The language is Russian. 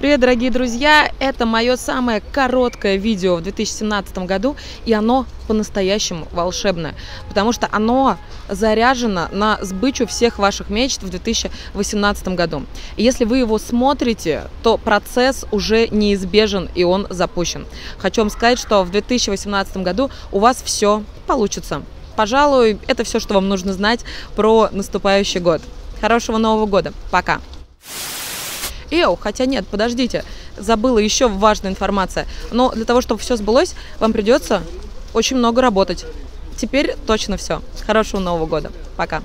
Привет, дорогие друзья! Это мое самое короткое видео в 2017 году, и оно по-настоящему волшебное, потому что оно заряжено на сбычу всех ваших мечт в 2018 году. И если вы его смотрите, то процесс уже неизбежен, и он запущен. Хочу вам сказать, что в 2018 году у вас все получится. Пожалуй, это все, что вам нужно знать про наступающий год. Хорошего Нового года. Пока. Эу, хотя нет, подождите, забыла еще важная информация. Но для того, чтобы все сбылось, вам придется очень много работать. Теперь точно все. Хорошего Нового года. Пока.